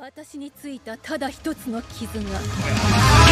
私についたただ一つの傷が。